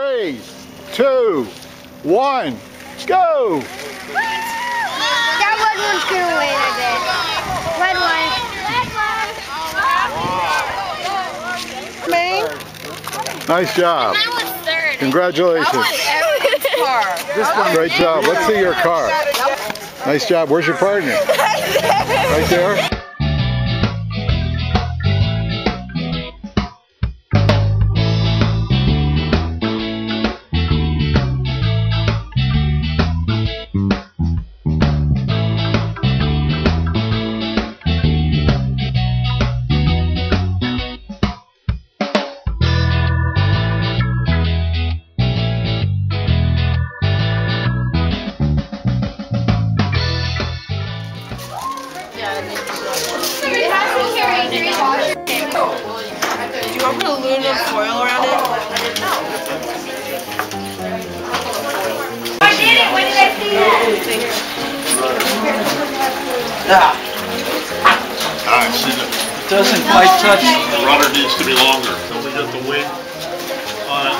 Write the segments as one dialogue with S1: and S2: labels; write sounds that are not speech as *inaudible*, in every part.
S1: Three, two, one, go!
S2: That red one's gonna win, I bet. Red one. Me?
S1: Nice job.
S2: Mine was third.
S1: Congratulations. Great job. Let's see your car. Nice job. Where's your partner? *laughs* Right there?
S3: Do you want to put aluminum foil around it? No.
S2: I did it. When did I see that?
S4: Alright, ah. see the
S5: It doesn't quite touch.
S4: the rudder needs to be longer. Don't we get the wing on it?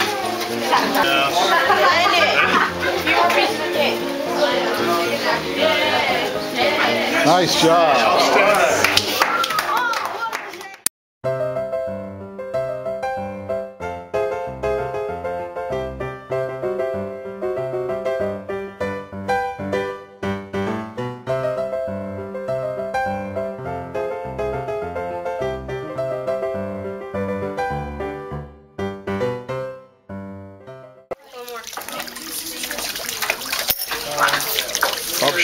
S4: Yes.
S1: Nice job.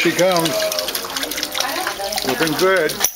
S1: She comes. Looking good.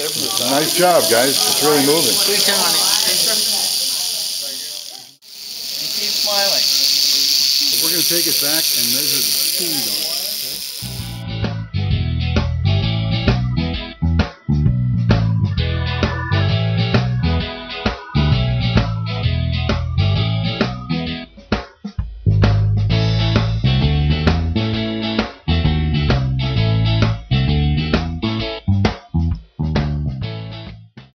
S1: Nice job, guys. It's really moving.
S5: Keep on it. Keep smiling.
S1: We're going to take it back and measure the speed on it.